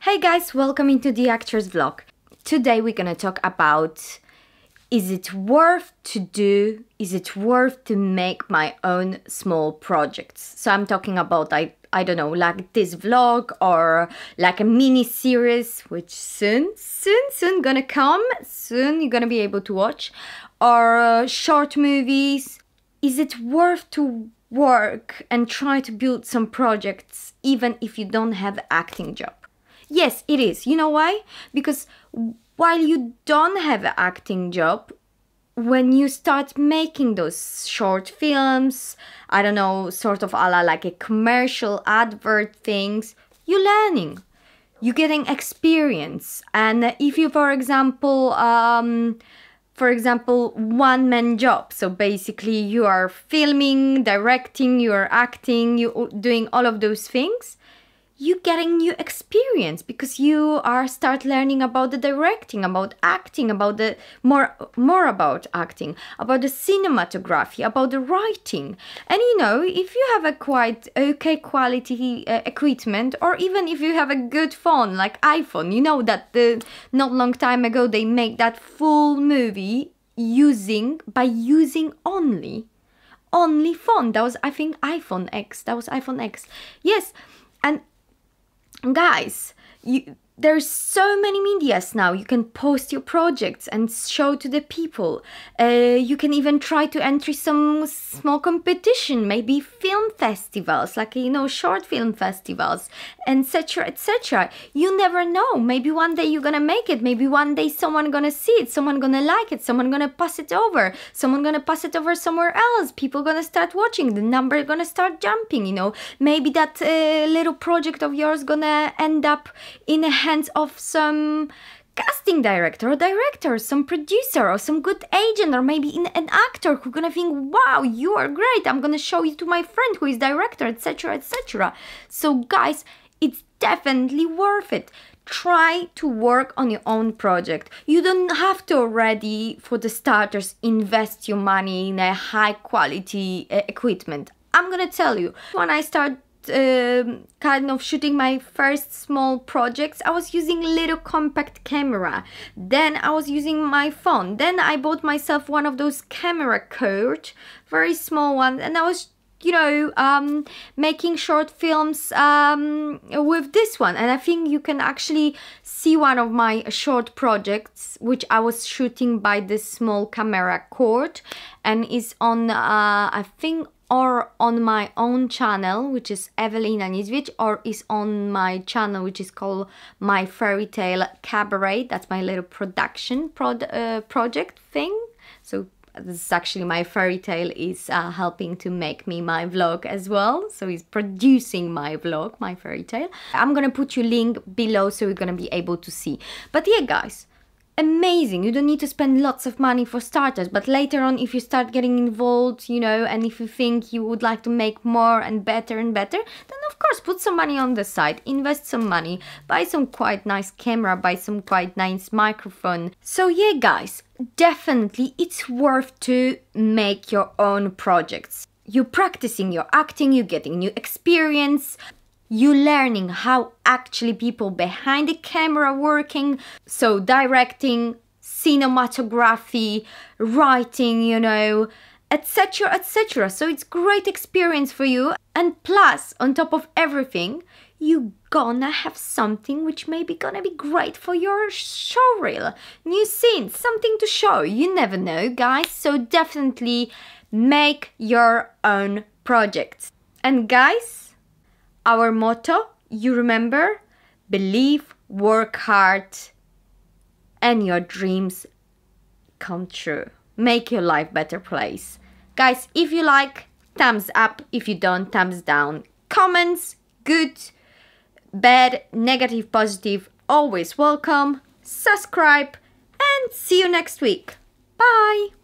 Hey guys, welcome into the Actress Vlog. Today we're gonna talk about is it worth to do, is it worth to make my own small projects? So I'm talking about I I don't know, like this vlog or like a mini series, which soon, soon, soon gonna come. Soon you're gonna be able to watch, or uh, short movies. Is it worth to work and try to build some projects even if you don't have acting job? Yes, it is. You know why? Because while you don't have an acting job, when you start making those short films, I don't know, sort of a la like a commercial advert things, you're learning. You're getting experience. And if you, for example, um, for example, one man job. So basically, you are filming, directing, you are acting, you doing all of those things you getting new experience because you are start learning about the directing about acting about the more more about acting about the cinematography about the writing. And you know if you have a quite okay quality uh, equipment or even if you have a good phone like iphone you know that the not long time ago they made that full movie using by using only only phone. That was i think iphone x. That was iphone x. Yes. And guys you there's so many medias now. You can post your projects and show to the people. Uh, you can even try to enter some small competition maybe film festivals like you know short film festivals etc etc you never know. Maybe one day you're gonna make it. Maybe one day someone gonna see it. Someone gonna like it. Someone gonna pass it over. Someone gonna pass it over somewhere else. People gonna start watching. The number gonna start jumping you know. Maybe that uh, little project of yours gonna end up in a hands of some casting director or director, some producer or some good agent or maybe an actor who gonna think, wow, you are great, I'm gonna show you to my friend who is director, etc, etc. So guys, it's definitely worth it. Try to work on your own project. You don't have to already, for the starters, invest your money in a high quality uh, equipment. I'm gonna tell you, when I start uh, kind of shooting my first small projects, I was using little compact camera. Then I was using my phone. Then I bought myself one of those camcorder, very small one, and I was you know um, making short films um, with this one and i think you can actually see one of my short projects which i was shooting by this small camcorder and is on uh, i think or on my own channel which is Ewelina Niedzwiedz or is on my channel which is called My Fairy Tale Cabaret. That's my little production prod, uh, project thing. So this is actually my fairy tale is uh, helping to make me my vlog as well. So he's producing my vlog my fairy tale. I'm gonna put you link below so you're gonna be able to see. But yeah guys amazing. You don't need to spend lots of money for starters, but later on, if you start getting involved, you know, and if you think you would like to make more and better and better, then of course put some money on the side, invest some money, buy some quite nice camera, buy some quite nice microphone. So yeah, guys, definitely it's worth to make your own projects. You're practicing your acting, you're getting new experience, you learning how actually people behind the camera working so directing cinematography writing you know etc etc so it's great experience for you. And plus on top of everything you gonna have something which maybe gonna be great for your show reel new scenes something to show. You never know guys. So definitely make your own projects. And guys our motto, you remember? Believe, work hard, and your dreams come true. Make your life better place. Guys, if you like, thumbs up. If you don't, thumbs down. Comments, good, bad, negative, positive, always welcome. Subscribe and see you next week. Bye!